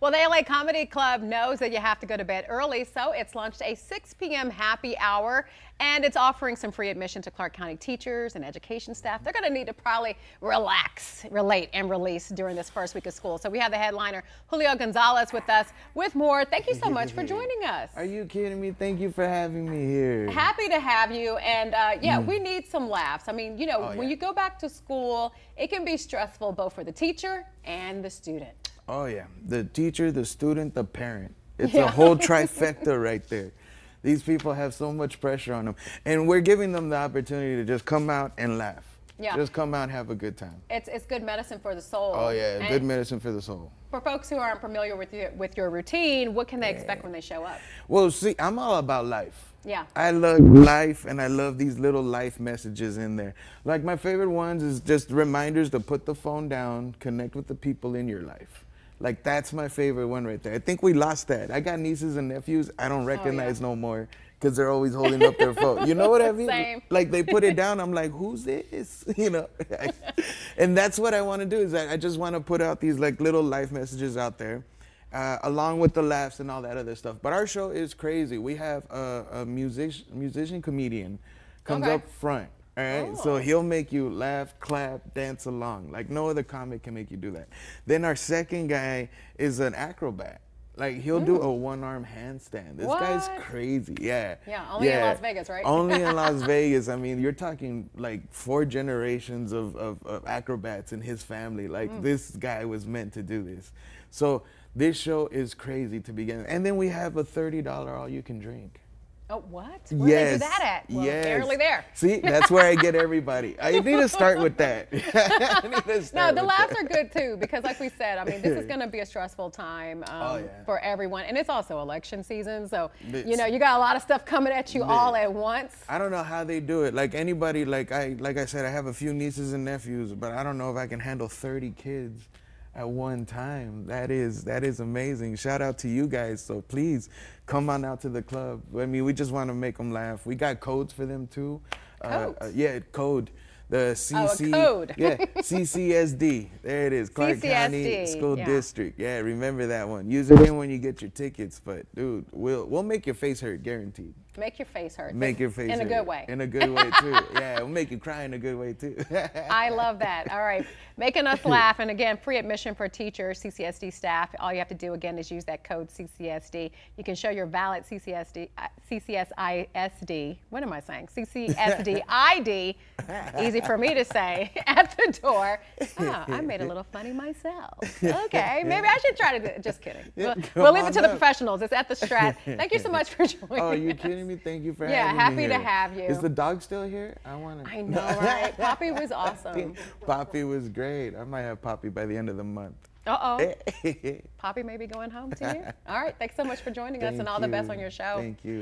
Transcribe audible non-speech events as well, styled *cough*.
Well, the LA Comedy Club knows that you have to go to bed early, so it's launched a 6 p.m. happy hour, and it's offering some free admission to Clark County teachers and education staff. They're going to need to probably relax, relate, and release during this first week of school. So we have the headliner, Julio Gonzalez, with us with more. Thank you so much for joining us. Are you kidding me? Thank you for having me here. Happy to have you. And uh, yeah, mm. we need some laughs. I mean, you know, oh, when yeah. you go back to school, it can be stressful both for the teacher and the student. Oh yeah, the teacher, the student, the parent. It's yeah. a whole *laughs* trifecta right there. These people have so much pressure on them, and we're giving them the opportunity to just come out and laugh. Yeah. Just come out and have a good time. It's it's good medicine for the soul. Oh yeah, and good medicine for the soul. For folks who aren't familiar with your with your routine, what can they yeah. expect when they show up? Well, see, I'm all about life. Yeah. I love life and I love these little life messages in there. Like my favorite ones is just reminders to put the phone down, connect with the people in your life. Like that's my favorite one right there. I think we lost that. I got nieces and nephews. I don't recognize oh, yeah. no more because they're always holding up their phone. You know what I *laughs* mean? Same. Like they put it down. I'm like, who's this? *laughs* You know. *laughs* and that's what I want to do. Is that I just want to put out these like little life messages out there. Uh, along with the laughs and all that other stuff. But our show is crazy. We have a, a musician, musician comedian comes okay. up front all right, oh. so he'll make you laugh, clap, dance along. Like no other comic can make you do that. Then our second guy is an acrobat. Like he'll mm. do a one-arm handstand. This what? guy's crazy. Yeah. Yeah, only yeah. in Las Vegas, right? only in Las *laughs* Vegas. I mean, you're talking like four generations of, of, of acrobats in his family. Like mm. this guy was meant to do this. So this show is crazy to begin. And then we have a $30 all you can drink. Oh, what? Where yes. do they do that at? Well, yes. barely there. See, that's where I get everybody. I need to start with that. *laughs* no, the laughs that. are good too because, like we said, I mean, this is going to be a stressful time um, oh, yeah. for everyone, and it's also election season, so it's, you know you got a lot of stuff coming at you all at once. I don't know how they do it. Like anybody, like I, like I said, I have a few nieces and nephews, but I don't know if I can handle 30 kids at one time. That is that is amazing. Shout out to you guys. So please come on out to the club. I mean, we just want to make them laugh. We got codes for them too. Uh, uh, yeah, code. The CC, oh, code. yeah, *laughs* CCSD. There it is, Clark CCSD. County School yeah. District. Yeah, remember that one. Use it in when you get your tickets. But dude, we'll we'll make your face hurt, guaranteed. Make your face hurt. Make your face in hurt. a good way. In a good way too. *laughs* yeah, we'll make you cry in a good way too. *laughs* I love that. All right, making us laugh, and again, free admission for teachers, CCSD staff. All you have to do again is use that code CCSD. You can show your valid CCSD, uh, CCSISD. What am I saying? CCSD ID. *laughs* Easy for me to say *laughs* at the door. *laughs* Ah, I made a little funny myself. Okay, maybe I should try to. Do, just kidding. We'll, we'll leave it to the professionals. It's at the Strat. Thank you so much for joining. Oh, you kidding me? me. Thank you for yeah, having me. Yeah, happy to have you. Is the dog still here? I want to. I know, right? Poppy was awesome. Poppy was great. I might have Poppy by the end of the month. Uh oh. Poppy may be going home to you. All right. Thanks so much for joining us and all you. the best on your show. Thank you.